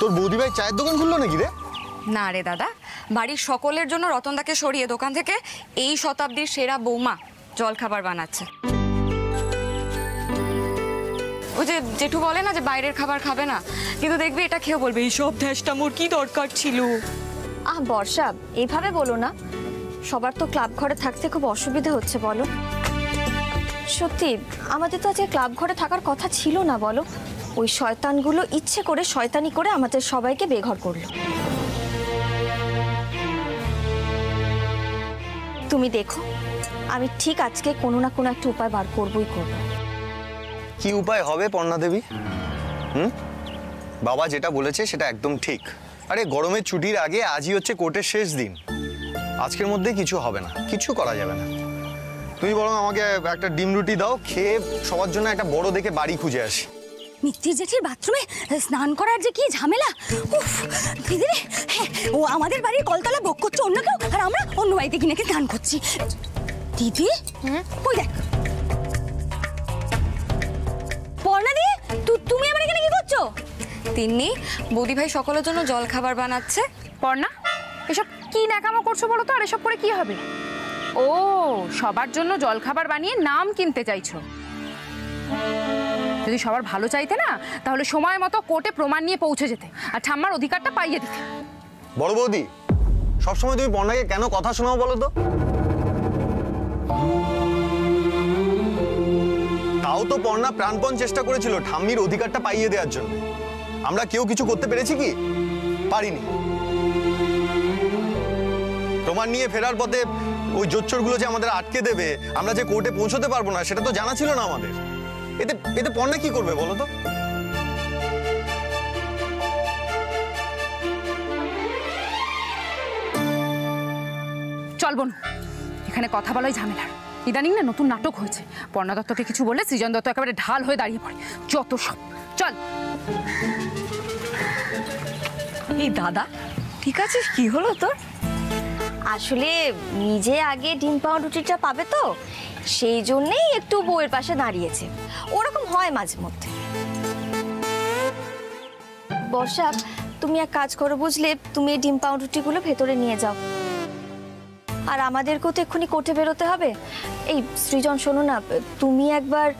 তোর বৌদি ভাই চায়ের দোকান খুললো নাকি রে? না রে দাদা বাড়ির সকলের জন্য রতনদাকে সরিয়ে দোকান থেকে এই শতাব্দীর সেরা বৌমা জলখাবার বানাচ্ছে। ওই যে জেঠু বলে না যে বাইরের খাবার খাবে না কিন্তু দেখবি এটা খেয়ে বলবে এই সব ধ্যাসটা মোর কি দরকার ছিল? আহ বর্ষা এইভাবে বলো না। সবার তো ক্লাব ঘরে থাকতে খুব অসুবিধা হচ্ছে বলো। সত্যি আমাদের তো আজকে ক্লাব ঘরে থাকার কথা ছিল না বলো। ওই শয়তানগুলো ইচ্ছে করে শয়তানি করে আমাদের সবাইকে বেঘর করল। তুমি দেখো, আমি ঠিক আজকে কোনো না কোনো একটা উপায় বার করবই করব। কি উপায় হবে পর্ণা দেবী? হুম? বাবা যেটা বলেছে সেটা একদম ঠিক। আরে গরমের ছুটির আগে আজই হচ্ছে কোর্টের শেষ দিন। আজকের মধ্যে কিছু হবে না, কিছু করা যাবে না। তুমি বরং আমাকে একটা ডিম রুটি দাও, খেয়ে সবার জন্য একটা বড় দেখে বাড়ি খুঁজে আসি। মিত্তির জেঠির বাথরুমে স্নান করার যে কি ঝামেলা? উফ দিদি রে, হ্যাঁ, ও আমাদের বাড়ির কলতলা ভোগ করছে অন্য কেউ আর আমরা অন্য বাড়িতে কিনে স্নান করছি। দিদি? ওই দেখ। পর্ণা দি তু- তুমি আমার এখানে কি করছ? তিন্নি বৌদি ভাই সকলের জন্য জলখাবার বানাচ্ছে। পর্ণা এসব কি ন্যাকামো করছ বলো তো আর এসব করে কি হবে ও সবার জন্য জলখাবার বানিয়ে নাম কিনতে চাইছো। যদি সবার ভালো চাইতে না, তাহলে সময় মতো কোর্টে প্রমাণ নিয়ে পৌঁছে যেতে। আর ঠাম্মার অধিকারটা পাইয়ে দিতে। বড় বৌদি, সবসময় তুমি পর্ণাকে কেন কথা শোনাও বলো তো? তাও তো পর্ণা প্রাণপণ চেষ্টা করেছিল ঠাম্মির অধিকারটা পাইয়ে দেওয়ার জন্য। আমরা কেউ কিছু করতে পেরেছি কি? পারিনি। প্রমাণ নিয়ে ফেরার পথে ওই জোচ্চরগুলো যে আমাদের আটকে দেবে, আমরা যে কোর্টে পৌঁছতে পারব না, সেটা তো জানা ছিল না আমাদের। এতে এতে পর্ণা কি করবে বলো তো? চল বোন এখানে কথা বলাই ঝামেলার ইদানিং না নতুন নাটক হয়েছে। পর্ণা দত্তকে কিছু বলে সৃজন দত্ত একেবারে ঢাল হয়ে দাঁড়িয়ে পড়ে। যত সব চল। এই দাদা ঠিক আছে কি হলো তোর? আসলে নিজে আগে ডিম পাউরুটিটা পাবে তো। সেই জন্যেই একটু বউয়ের পাশে দাঁড়িয়েছে। ওরকম হয় মাঝে মধ্যে। বর্ষা, তুমি এক কাজ করো, বুঝলে? তুমি এই ডিম পাউরুটিগুলো ভেতরে নিয়ে যাও। আর আমাদেরকেও তো এক্ষুনি কোর্টে বেরোতে হবে। এই সৃজন, শোনো না, তুমি একবার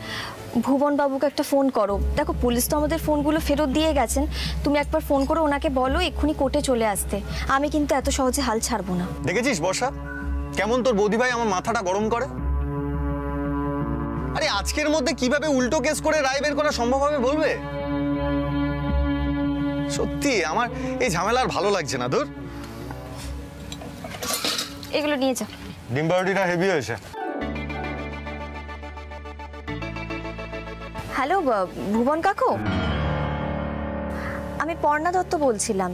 ভুবন বাবুকে একটা ফোন করো। দেখো, পুলিশ তো আমাদের ফোনগুলো ফেরত দিয়ে গেছেন। তুমি একবার ফোন করে, ওনাকে বলো এক্ষুনি কোর্টে চলে আসতে। আমি কিন্তু এত সহজে হাল ছাড়বো না। দেখেছিস বর্ষা? কেমন তোর বৌদি ভাই আমার মাথাটা গরম করে? আরে আজকের মধ্যে কীভাবে উল্টো কেস করে রায় বের করা সম্ভব হবে বলবে? সত্যি আমার এই ঝামেলা আর ভালো লাগছে না তোর এগুলো নিয়ে যাও। ডিম্বাউটিটা হেভি হয়েছে। হ্যালো ভুবন কাকু? আমি পর্ণা দত্ত বলছিলাম।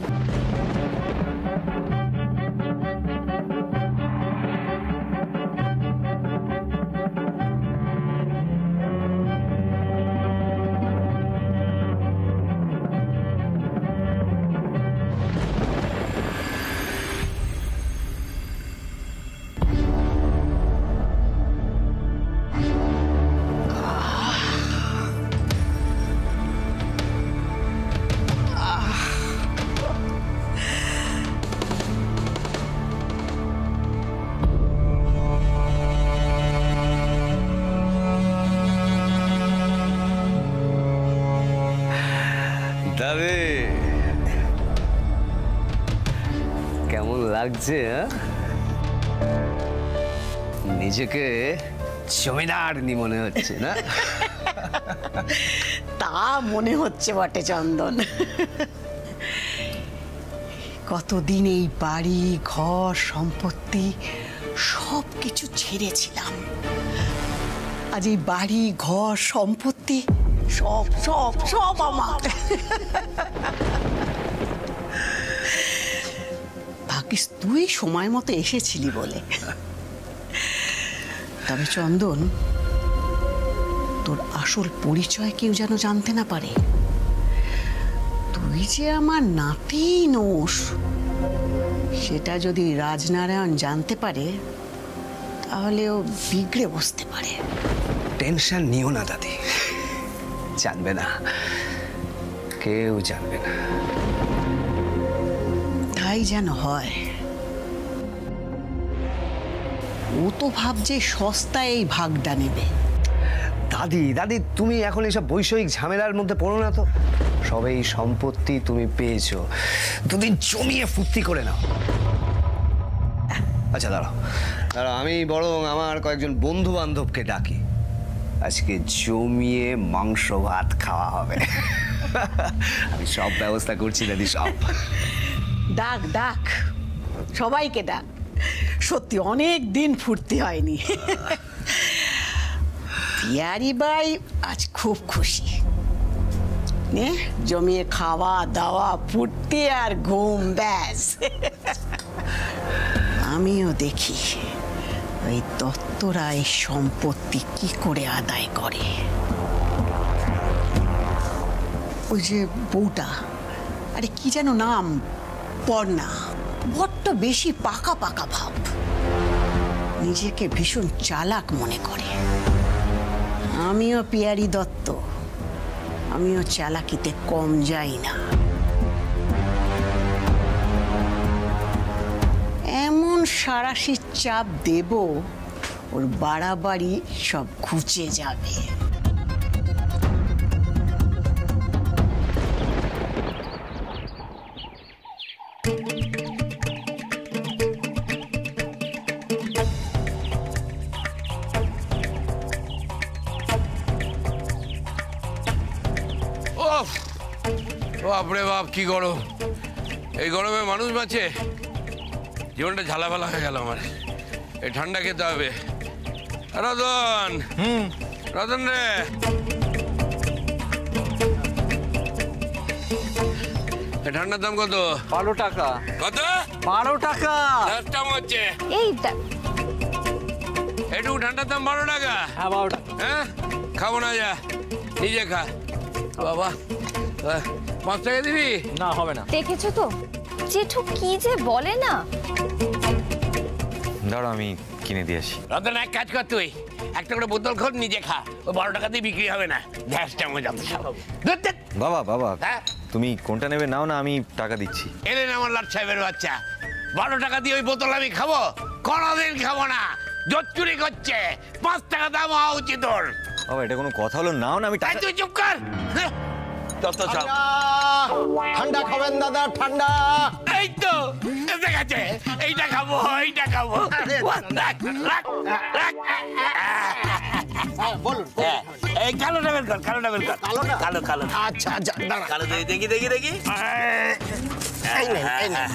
লাগছে? নিজেকে জমিদারনি মনে হচ্ছে, না? তা মনে হচ্ছে বটে, চন্দন। কতদিন এই বাড়ি, ঘর, সম্পত্তি সব কিছু ছেড়েছিলাম। আজ এই বাড়ি, ঘর, সম্পত্তি সব সব সব আমার ভাগ্যিস তুই সময় মতো এসেছিলি বলে। তবে চন্দন, তোর আসল পরিচয় কেউ যেন জানতে না পারে। তুই যে আমার নাতি নোস সেটা যদি রাজনারায়ণ জানতে পারে তাহলে ও বিগড়ে বসতে পারে। টেনশন নিও না দাদি, জানবে না, কেউ জানবে না। যেন হয়? ও তো ভাবছে সস্তায় এই ভাগটা নেবে। দাদি দাদি, তুমি এখন এইসব বৈষয়িক ঝামেলার মধ্যে পড়ো না তো। সবে এই সম্পত্তি তুমি পেয়েছ। দুদিন জমিয়ে ফুর্তি করে নাও। আচ্ছা দাঁড়াও। দাঁড়াও, আমি বরং আমার কয়েকজন বন্ধু বান্ধবকে ডাকি। আজকে জমিয়ে মাংস ভাত খাওয়া হবে। আমি সব ব্যবস্থা করছি, দাদি, সব। ডাক ডাক। সবাইকে ডাক। সত্যি, অনেক দিন ফুর্তি হয়নি। পিয়ারি বাই আজ খুব খুশি। জমিয়ে খাওয়া, দাওয়া, ফুর্তি আর ঘুম, ব্যাস। আমিও দেখি ওই দত্তরা এই সম্পত্তি কি করে আদায় করে। ওই যে বউটা, আরে কি যেন নাম? পর্ণা বড্ড বেশি পাকা পাকা ভাব। নিজেকে ভীষণ চালাক মনে করে। আমিও পিয়ারি দত্ত, আমিও চালাকিতে কম যাই না। এমন সারাশি চাপ দেব, ওর বাড়াবাড়ি সব ঘুচে যাবে। বাপরে বাপ কি গরম। এই গরমে মানুষ বাঁচে? জীবনটা ঝালাপালা হয়ে গেল আমার। এই ঠান্ডা খেতে হবে। রতন! হুম। রতন রে! ঠান্ডার দাম কত? বারো টাকা। কত? বারো টাকা। টাকা হচ্ছে। এই দেখ, ঠান্ডার দাম বারো টাকা? হ্যাঁ বারো টাকা। হ্যাঁ? খাব না যা। নিজে খা। বাবা। পাঁচ টাকা দিবি? না হবে না। দেখেছ তো? জেঠু কি যে বলে না? দাঁড়া আমি কিনে দিয়ে আসি। রতন এক কাজ কর তুই। একটা করে বোতল খোল নিজে খা। ওই বারো টাকা দিয়ে বিক্রি হবে না। গ্যাসটা মজা ধুর, ধুর। বাবা বাবা হ্যাঁ? তুমি কোনটা নেবে নাও না আমি টাকা দিচ্ছি। এলেন আমার লাট সাহেবের বাচ্চা। বারো টাকা দিয়ে ওই বোতল আমি খাব। কোনোদিন খাব না। জোর চুরি করছে। পাঁচ টাকা দাম হওয়া উচিত ওর। বাবা এটা কোনো কথা হলো? নাও না আমি তাই টাকা তুই চুপ কর। হ্যাঁ, যত সব ঠান্ডা। খাবেন দাদা ঠান্ডা। এই তো এসে গেছে। এইটা খাব এইটা খাব। বলুন হ্যাঁ, এই কালোটা বের কর কালোটা বের কর। কালোটা? কালো কালো। আচ্ছা আচ্ছা দেখি দেখি দেখি। দেখি এই নেন, এই নেন।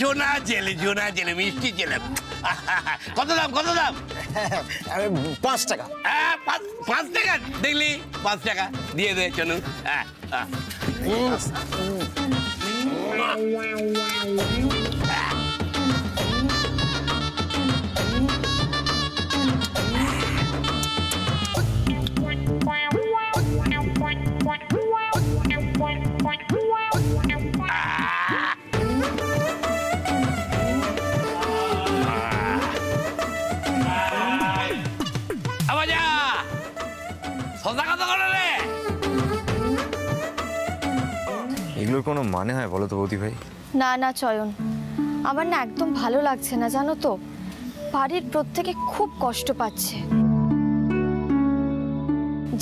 সোনা জেলে সোনা জেলে মিষ্টি জেলে কত দাম কত দাম? পাঁচ টাকা। হ্যাঁ পাঁচ টাকা? দেখলি? পাঁচ টাকা। দিয়ে দে চলু হ্যাঁ, বলো তো বৌদি ভাই। না না, চয়ন। আমার না একদম ভালো লাগছে না, জানো তো? বাড়ির প্রত্যেকে খুব কষ্ট পাচ্ছে।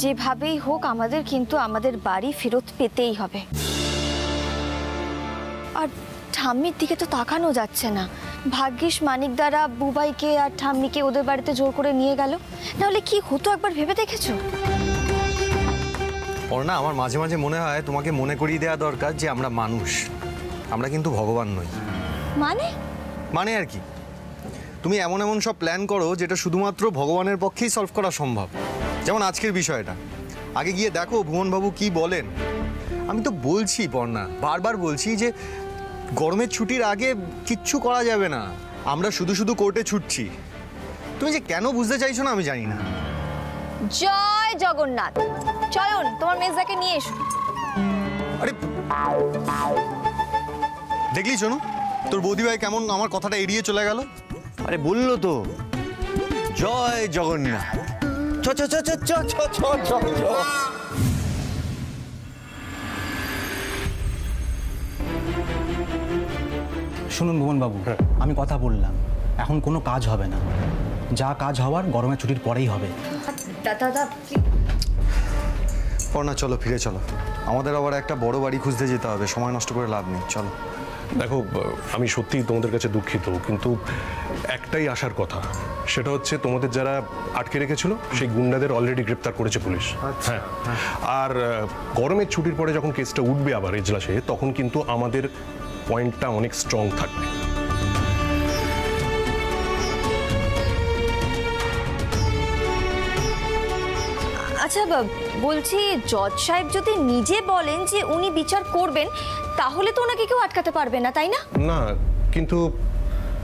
যেভাবেই হোক, আমাদের কিন্তু আমাদের বাড়ি ফেরত পেতেই হবে। আর ঠাম্মির দিকে তো তাকানো যাচ্ছে না। ভাগ্যিস মানিক দ্বারা বুবাইকে আর ঠাম্মিকে ওদের বাড়িতে জোর করে নিয়ে গেল। নাহলে কি হতো একবার ভেবে দেখেছ? না আমার মাঝে মাঝে মনে হয় তোমাকে মনে করিয়ে দেওয়া দরকার যে আমরা মানুষ। আমরা কিন্তু ভগবান নই। মানে? মানে আর কি? তুমি এমন এমন সব প্ল্যান করো যেটা শুধুমাত্র ভগবানের পক্ষেই সলভ করা সম্ভব। যেমন আজকের বিষয়টা। আগে গিয়ে দেখো ভুবনবাবু কি বলেন। আমি তো বলছি বর্ণা বারবার বলছি যে গরমের ছুটির আগে কিচ্ছু করা যাবে না। আমরা শুধু শুধু কোর্টে ছুটছি। তুমি যে কেন বুঝতে চাইছো না আমি জানি না। জয় জয় জগন্নাথ। চয়ন তোমার মেজদাকে নিয়ে এসো। আরে দেখলি শোনো তোর বৌদিভাই কেমন আমার কথাটা এড়িয়ে চলে গেল? আরে বলল তো। জয় জগন্নাথ। চ চ চ চ চ চ চ চ শুনুন ভুবনবাবু হ্যাঁ। আমি কথা বললাম। এখন কোনো কাজ হবে না। যা কাজ হওয়ার গরমের ছুটির পরেই হবে। দাদা পর্ণা চলো ফিরে চলো। আমাদের আবার একটা বড় বাড়ি খুঁজতে যেতে হবে সময় নষ্ট করে লাভ নেই চলো। দেখো আমি সত্যিই তোমাদের কাছে দুঃখিত কিন্তু একটাই আসার কথা সেটা হচ্ছে তোমাদের যারা আটকে রেখেছিল সেই গুন্ডাদের অলরেডি গ্রেপ্তার করেছে পুলিশ। হ্যাঁ। আর গরমের ছুটির পরে যখন কেসটা উঠবে আবার এজলাসে তখন কিন্তু আমাদের পয়েন্টটা অনেক স্ট্রং থাকবে। আচ্ছা বলছি জজ সাহেব যদি নিজে বলেন যে উনি বিচার করবেন তাহলে তো ওনাকে কেউ আটকাতে পারবে না তাই না? না কিন্তু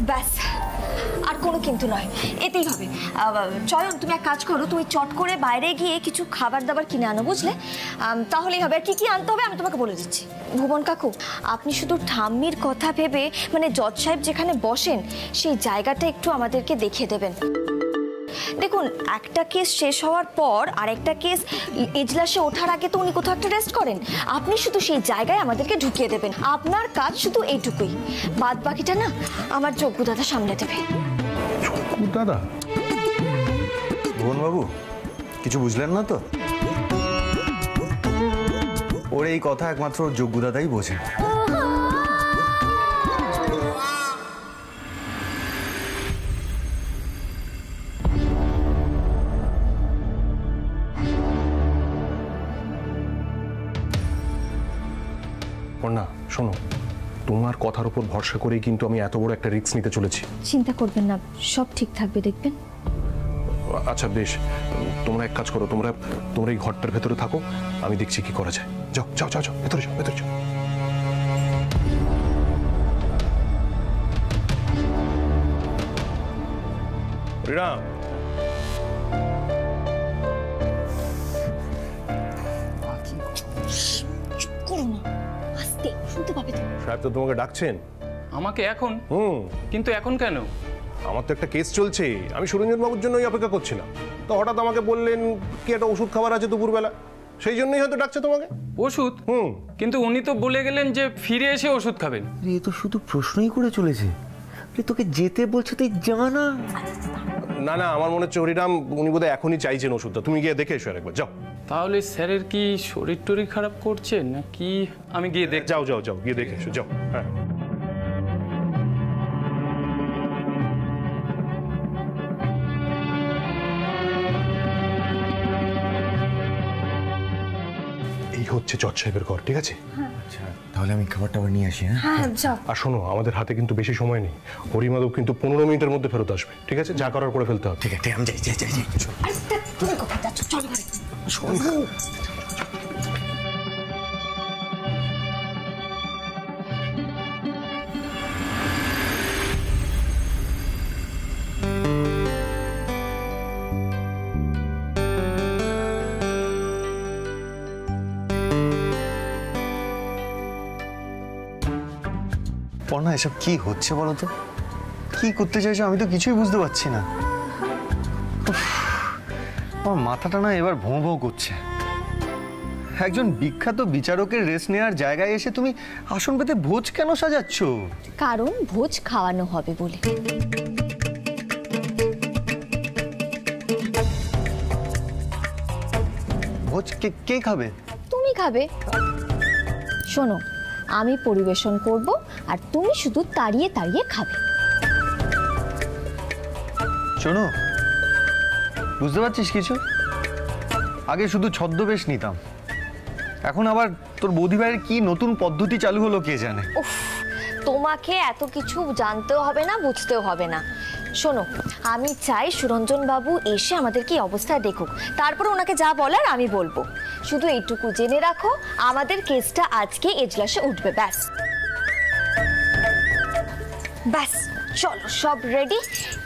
ব্যাস আর কোনো কিন্তু নয়। এতেই হবে। চয়ন তুমি এক কাজ করো তুমি চট করে বাইরে গিয়ে কিছু খাবার দাবার কিনে আনো বুঝলে? তাহলেই হবে। আর কি কি আনতে হবে আমি তোমাকে বলে দিচ্ছি। ভুবন কাকু আপনি শুধু ঠাম্মির কথা ভেবে মানে জজ সাহেব যেখানে বসেন সেই জায়গাটা একটু আমাদেরকে দেখিয়ে দেবেন। দেখুন, একটা কেস শেষ হওয়ার পর আরেকটা কেস এজলাসে ওঠার আগে তো উনি কোথাও একটা রেস্ট করেন। আপনি শুধু সেই জায়গায় আমাদেরকে ঢুকিয়ে দেবেন। আপনার কাজ শুধু এইটুকুই। বাদ বাকিটা না আমার যোগ্য দাদা সামলে দেবে। দাদা ভুবনবাবু, কিছু বুঝলেন না তো? ওর এই কথা একমাত্র ওর যোগ্যদাতাই বোঝে শোনো তোমার কথার উপর ভরসা করেই কিন্তু আমি এত বড় একটা রিস্ক নিতে চলেছি। চিন্তা করবেন না সব ঠিক থাকবে দেখবেন? আচ্ছা বেশ। তোমরা এক কাজ করো তোমরা তোমরা এই ঘরটার ভেতরে থাকো আমি দেখছি কি করা যায়। যাও যাও যাও যাও ভেতরে যাও ভেতরে যাও। হরিরাম শুনতে পাবে তো সাহেব তো তোমাকে ডাকছেন। আমাকে এখন? হুম। কিন্তু এখন কেন? আমার তো একটা কেস চলছে। আমি সুরঞ্জন বাবুর জন্যই অপেক্ষা করছিলাম। তো হঠাৎ আমাকে বললেন কি একটা ওষুধ খাবার আছে দুপুরবেলা? সেই জন্যই হয়তো ডাকছে তোমাকে। ওষুধ? হুম। কিন্তু উনি তো বলে গেলেন যে ফিরে এসে ওষুধ খাবেন। এ তো শুধু প্রশ্নই করে চলেছে। আরে তোকে যেতে বলছে তুই জানা। না না আমার মনে হচ্ছে হরিরাম উনি বোধহয় এখনই চাইছেন ওষুধটা। তুমি গিয়ে দেখে এসো একবার যাও। তাহলে স্যারের কি শরীর টরীর খারাপ করছে নাকি? আমি গিয়ে দেখ যাও যাও যাও গিয়ে দেখে এসো যাও হ্যাঁ। হচ্ছে চট সাহেবের ঘর ঠিক আছে? আচ্ছা তাহলে আমি খাবার টাবার নিয়ে আসি হ্যাঁ? হ্যাঁ যাও। আর শোনো আমাদের হাতে কিন্তু বেশি সময় নেই। হরিমাধব কিন্তু পনেরো মিনিটের মধ্যে ফেরত আসবে ঠিক আছে? যা করার করে ফেলতে হবে। ঠিক আছে আমি যাই যাই যাই যাই চলো। এসব কি হচ্ছে বলো তো? কি করতে চাইছো আমি তো কিছুই বুঝতে পারছি না। আমার মাথাটা না এবার ভোঁ ভোঁ করছে। একজন বিখ্যাত বিচারকের রেস্ট নেওয়ার জায়গায় এসে তুমি আসন পেতে ভোজ কেন সাজাচ্ছ? কারণ ভোজ খাওয়ানো হবে বলে। ভোজ কে কে খাবে? তুমি খাবে। শোনো আমি পরিবেশন করব আর তুমি শুধু তাড়িয়ে তাড়িয়ে খাবে। শোনো বুঝতে পারছিস কিছু? আগে শুধু ছদ্মবেশ নিতাম। এখন আবার তোর বৌদি ভাইয়ের কি নতুন পদ্ধতি চালু হলো কে জানে? উফ তোমাকে এত কিছু জানতেও হবে না বুঝতেও হবে না। শোনো আমি চাই সুরঞ্জন বাবু এসে আমাদের কি অবস্থায় দেখুক। তারপর ওনাকে যা বলার আমি বলব। শুধু এইটুকু জেনে রাখো আমাদের কেসটা আজকে এজলাসে উঠবে ব্যাস। ব্যাস চলো সব রেডি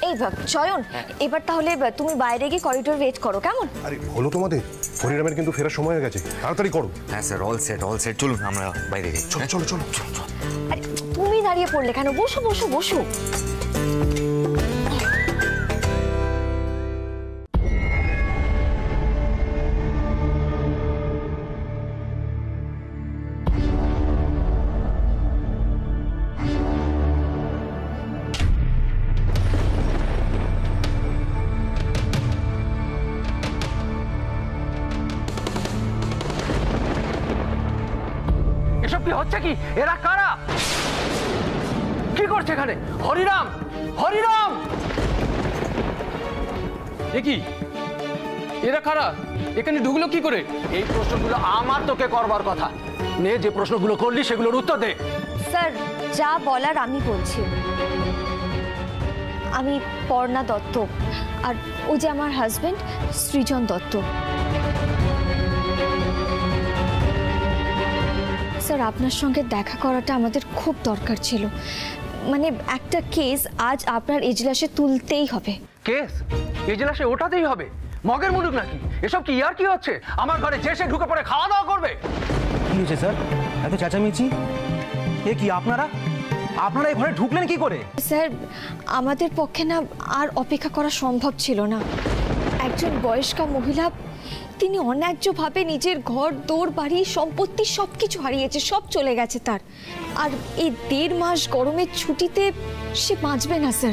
এই ভাব চয়ন এবার তাহলে তুমি বাইরে গিয়ে করিডোর ওয়েট করো কেমন? আরে হলো তোমাদের? হরিরামের কিন্তু ফেরার সময় হয়ে গেছে। তাড়াতাড়ি করো। হ্যাঁ sir all set all set চলুন আমরা বাইরে গিয়ে চলো চলো চলো চলো। আরে তুমি দাঁড়িয়ে পড়লে কেন? বসো বসো বসো। কি? এরা কারা? কি করছে এখানে? হরিরাম! হরিরাম! কি? এরা কারা? এখানে ঢুকলো কি করে? এই প্রশ্নগুলো আমার তোকে করবার কথা। নে, যে প্রশ্নগুলো করলি, সেগুলোর উত্তর দে। স্যার, যা বলার আমি বলছি। আমি পর্ণা দত্ত আর ও যে আমার হাজবেন্ড সৃজন দত্ত। স্যার আপনার সঙ্গে দেখা করাটা আমাদের খুব দরকার ছিল। মানে একটা কেস আজ আপনার এজলাসে তুলতেই হবে। কেস? এজলাসে ওঠাতেই হবে? মগের মুলুক নাকি? এসব কি আর কি হচ্ছে? আমার ঘরে যে সে ঢুকে পড়ে খাওয়া দাওয়া করবে? কি হয়েছে স্যার? এত চেঁচামেচি? এ কি আপনারা? আপনারা এই ঘরে ঢুকলেন কি করে? স্যার আমাদের পক্ষে না আর অপেক্ষা করা সম্ভব ছিল না। একজন বয়স্কা মহিলা, তিনি অন্যায্যভাবে নিজের ঘর দৌড় বাড়ি, সম্পত্তি সব কিছু হারিয়েছে, সব চলে গেছে তার। আর এই দেড় মাস গরমের ছুটিতে সে বাঁচবে না, স্যার।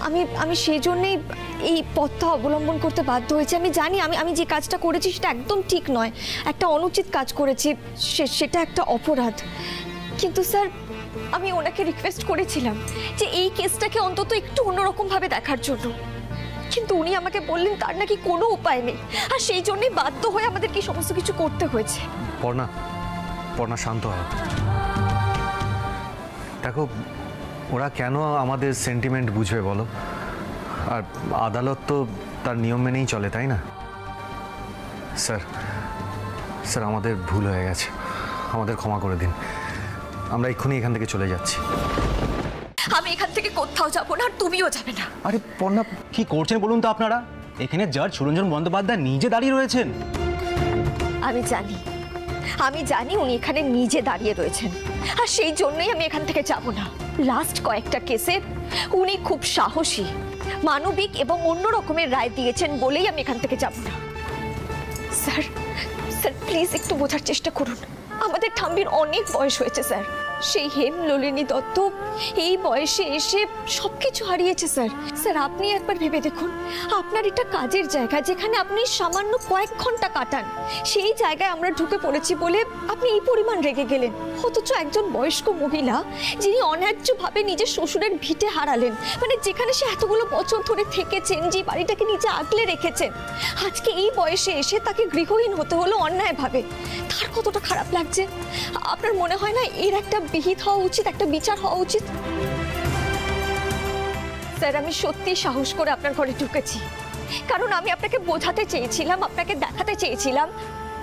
আমি আমি সেই জন্যেই এই পথটা অবলম্বন করতে বাধ্য হয়েছি। আমি জানি, আমি আমি যে কাজটা করেছি সেটা একদম ঠিক নয়। একটা অনুচিত কাজ করেছি, সে- সেটা একটা অপরাধ। কিন্তু স্যার, আমি ওনাকে রিকোয়েস্ট করেছিলাম যে এই কেসটাকে অন্তত একটু অন্যরকমভাবে দেখার জন্য। কিন্তু উনি আমাকে বললেন তার নাকি কোনো উপায় নেই। আর সেই জন্যই বাধ্য হয়ে আমাদের কি সমস্ত কিছু করতে হয়েছে। পর্ণা পর্ণা শান্ত হও দেখো, ওরা কেন আমাদের সেন্টিমেন্ট বুঝবে বলো? আর আদালত তো তার নিয়ম মেনেই চলে, তাই না? স্যার স্যার, আমাদের ভুল হয়ে গেছে। আমাদের ক্ষমা করে দিন। আমরা এক্ষুনি এখান থেকে চলে যাচ্ছি। এখান থেকে কোথাও যাব না আর তুমিও যাবে না। আরে পর্ণা কি করছেন বলুন তো আপনারা? এখানে জাজ সুরঞ্জন বন্দ্যোপাধ্যায় নিজে দাঁড়িয়ে রয়েছেন। আমি জানি আমি জানি উনি এখানে নিজে দাঁড়িয়ে রয়েছেন আর সেই জন্যই আমি এখান থেকে যাব না। লাস্ট কয়েকটা কেসে উনি খুব সাহসী মানবিক এবং অন্য রকমের রায় দিয়েছেন বলেই আমি এখান থেকে যাব না। স্যার স্যার প্লিজ একটু বোঝার চেষ্টা করুন। আমাদের ঠাম্বির অনেক বয়স হয়েছে স্যার সেই হেম ললিনী দত্ত এই বয়সে এসে সবকিছু হারিয়েছে, স্যার। স্যার, আপনি একবার ভেবে দেখুন। আপনার এটা কাজের জায়গা, যেখানে আপনি সামান্য কয়েক ঘণ্টা কাটান। সেই জায়গায় আমরা ঢুকে পড়েছি বলে আপনি এই পরিমাণ রেগে গেলেন। অথচ একজন বয়স্ক মহিলা, যিনি অন্যায্যভাবে নিজের শ্বশুরের ভিটে হারালেন মানে যেখানে সে এতগুলো বছর ধরে থেকেছেন, যে বাড়িটাকে নিজে আগলে রেখেছেন। আজকে এই বয়সে এসে তাকে গৃহহীন হতে হলো অন্যায়ভাবে। তার কতটা খারাপ লাগছে? আপনার মনে হয় না এর একটা বিহিত হওয়া উচিত, একটা বিচার হওয়া উচিত? স্যার, আমি সত্যি সাহস করে আপনার ঘরে ঢুকেছি। কারণ আমি আপনাকে বোঝাতে চেয়েছিলাম, আপনাকে দেখাতে চেয়েছিলাম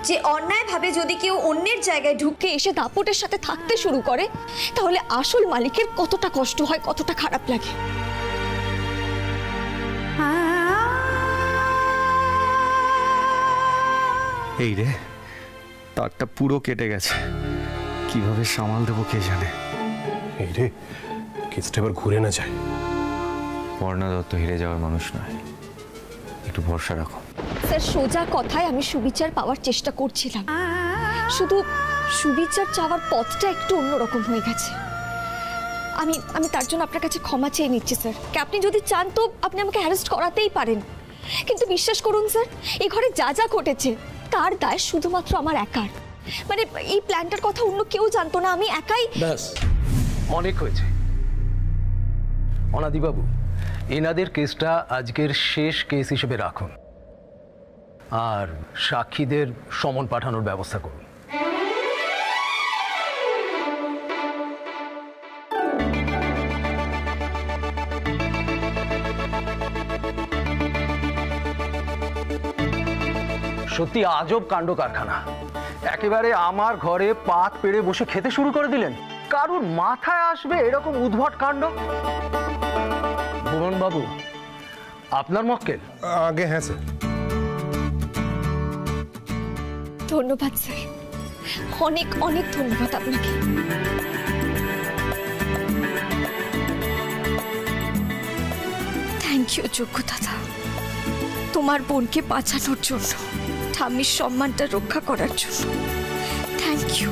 যে অন্যায়ভাবে যদি কেউ অন্যের জায়গায় ঢুকে এসে দাপটের সাথে থাকতে শুরু করে, তাহলে আসল মালিকের কতটা কষ্ট হয়, কতটা খারাপ লাগে? এই রে, তারটা পুরো কেটে গেছে। কীভাবে সামাল দেবো কে জানে? এই রে কেসটা এবার ঘুরে না যায়। পর্ণা দত্ত হেরে যাওয়ার মানুষ নয়। একটু ভরসা রাখো। স্যার সোজা কথায় আমি সুবিচার পাওয়ার চেষ্টা করছিলাম। শুধু সুবিচার চাওয়ার পথটা একটু অন্যরকম হয়ে গেছে। আমি আমি তার জন্য আপনার কাছে ক্ষমা চেয়ে নিচ্ছি স্যার। আপনি যদি চান তো আপনি আমাকে অ্যারেস্ট করাতেই পারেন। কিন্তু বিশ্বাস করুন স্যার এই ঘরে যা যা ঘটেছে তার দায় শুধুমাত্র আমার একার। মানে এই প্ল্যানটার কথা অন্য কেউ জানতো না আমি একাই ব্যাস। অনেক হয়েছে। অনাদিবাবু এনাদের কেসটা আজকের শেষ কেস হিসেবে রাখুন। আর সাক্ষীদের সমন পাঠানোর ব্যবস্থা করুন। সত্যি আজব কাণ্ড কারখানা একেবারে আমার ঘরে পাত পেড়ে বসে খেতে শুরু করে দিলেন। কারুর মাথায় আসবে এরকম উদ্ভট কাণ্ড? ভুবন বাবু আপনার মক্কেল? আগে হ্যাঁ স্যার। ধন্যবাদ স্যার। অনেক অনেক ধন্যবাদ আপনাকে। থ্যাংক ইউ যোগ্য দাদা। তোমার বোনকে বাঁচানোর জন্য। ঠাম্মির সম্মানটা রক্ষা করার জন্য। Thank you